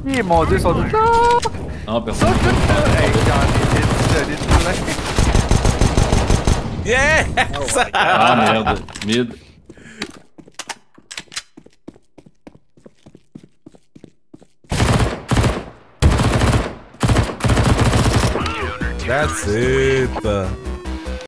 aqui, mode, só do... Não, pessoal. Hey, Johnny, it's, it's like... Yes! Ah, merda. Medo. That's it. Tá.